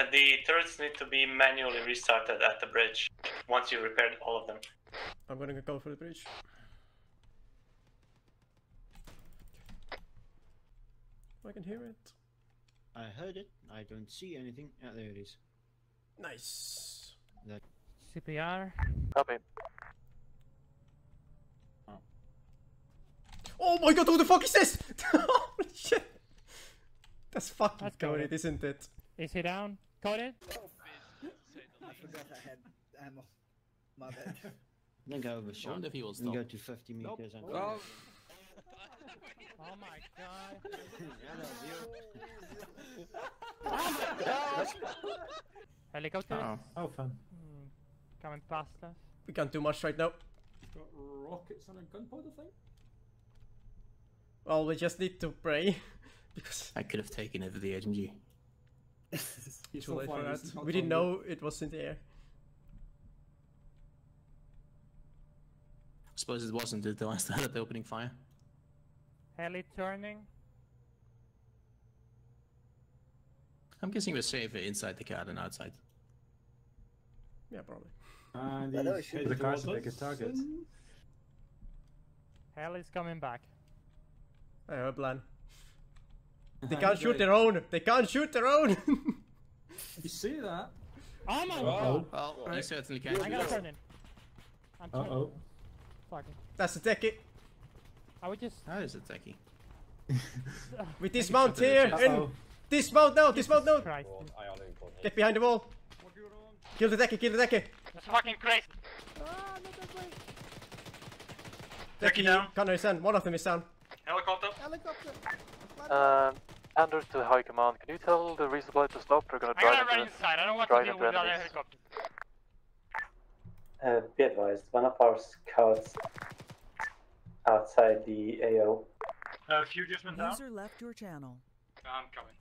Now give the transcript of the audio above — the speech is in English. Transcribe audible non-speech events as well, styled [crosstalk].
And the turrets need to be manually restarted at the bridge once you repaired all of them. I'm gonna go for the bridge. I can hear it. I heard it. I don't see anything. Ah, there it is. Nice. CPR. Copy. Oh my god, what the fuck is this? [laughs] Holy shit. That's fucking That's coded, coded. isn't it? Is he down? Coded? I forgot I had ammo. My bad. [laughs] I think I overshot. wonder if he will We go to 50 meters and. [laughs] Oh my god. [laughs] Helicopter? Oh. Oh, fun. Hmm. Coming past us. We can't do much right now. Got rockets and a gunpowder thing? Well, we just need to pray. because I could have taken over with the HMG. You're too late for that. this is We didn't know it was in the air. I suppose it wasn't until I started opening fire. Heli turning. I'm guessing we're safer inside the car than outside. Yeah, probably. And I know he's it should headed be towards cars us, are bigger targets. and- Heli's coming back. I have a plan. They can't shoot their own! They can't shoot their own! [laughs] You see that? Oh my Uh-oh. Well, you certainly can. I gotta turn in. I'm turning. Uh-oh. Fucking. That's the techie. I would just. How is [laughs] it techie? We dismount here! Uh-oh. And dismount now! Dismount now! Get behind the wall! Kill the techie! Kill the techie! That's fucking crazy. Techie down. Connor is down. One of them is down. Helicopter. Um, Anders to High Command, can you tell the resupply to stop? They're gonna I drive gotta run inside. I don't want to deal into with the other helicopter. Uh, be advised, one of our scouts outside the AO. Uh, few just went down. User left your channel. I'm coming.